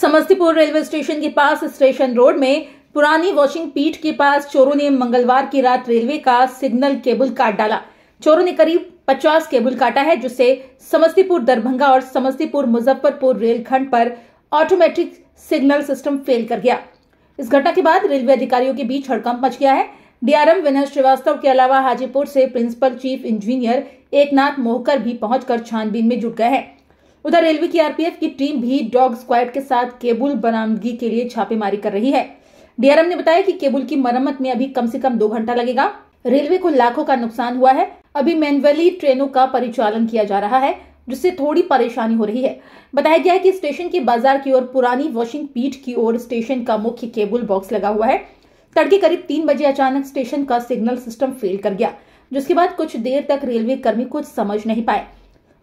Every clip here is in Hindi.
समस्तीपुर रेलवे स्टेशन के पास स्टेशन रोड में पुरानी वॉशिंग पीठ के पास चोरों ने मंगलवार की रात रेलवे का सिग्नल केबल काट डाला। चोरों ने करीब 50 केबल काटा है, जिससे समस्तीपुर, दरभंगा और समस्तीपुर, मुजफ्फरपुर रेलखंड पर ऑटोमेटिक सिग्नल सिस्टम फेल कर गया। इस घटना के बाद रेलवे अधिकारियों के बीच हड़कंप मच गया है। डीआरएम विनय श्रीवास्तव के अलावा हाजीपुर से principal chief engineer Eknath Mohkar भी पहुंचकर छानबीन में जुट गए हैं। उधर रेलवे की आरपीएफ की टीम भी डॉग स्क्वाड के साथ केबुल बरामदगी के लिए छापेमारी कर रही है। डीआरएम ने बताया कि केबुल की मरम्मत में अभी कम से कम दो घंटा लगेगा। रेलवे को लाखों का नुकसान हुआ है। अभी मैनुअली ट्रेनों का परिचालन किया जा रहा है, जिससे थोड़ी परेशानी हो रही है। बताया गया है कि स्टेशन के बाज़ार की ओर पुरानी वॉशिंग पीठ की ओर स्टेशन का मुख्य केबल बॉक्स लगा हुआ है। तड़के करीब तीन बजे अचानक स्टेशन का सिग्नल सिस्टम फेल कर गया, जिसके बाद कुछ देर तक रेलवे कर्मी कुछ समझ नहीं पाए।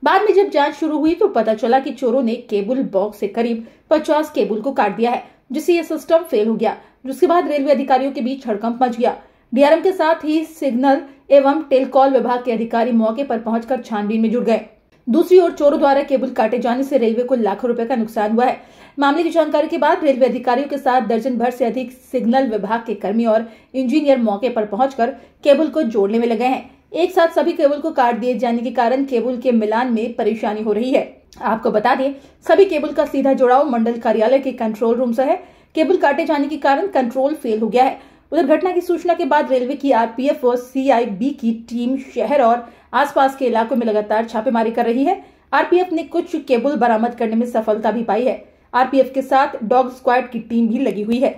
बाद में जब जाँच शुरू हुई तो पता चला कि चोरों ने केबल बॉक्स से करीब 50 केबल को काट दिया है, जिससे यह सिस्टम फेल हो गया, जिसके बाद रेलवे अधिकारियों के बीच हड़कंप मच गया। डीआरएम के साथ ही सिग्नल एवं टेलकॉल विभाग के अधिकारी मौके पर पहुंचकर छानबीन में जुट गए। दूसरी ओर चोरों द्वारा केबल काटे जाने से रेलवे को लाखों रुपए का नुकसान हुआ है। मामले की जानकारी के बाद रेलवे अधिकारियों के साथ दर्जन भर से अधिक सिग्नल विभाग के कर्मी और इंजीनियर मौके पर पहुंचकर केबल को जोड़ने में लगे हैं। एक साथ सभी केबल को काट दिए जाने के कारण केबल के मिलान में परेशानी हो रही है। आपको बता दें, सभी केबल का सीधा जुड़ाव मंडल कार्यालय के कंट्रोल रूम से है। केबल काटे जाने के कारण कंट्रोल फेल हो गया है। उधर घटना की सूचना के बाद रेलवे की आरपीएफ और सीआईबी की टीम शहर और आसपास के इलाकों में लगातार छापेमारी कर रही है। आरपीएफ ने कुछ केबल बरामद करने में सफलता भी पाई है। आरपीएफ के साथ डॉग स्क्वाड की टीम भी लगी हुई है।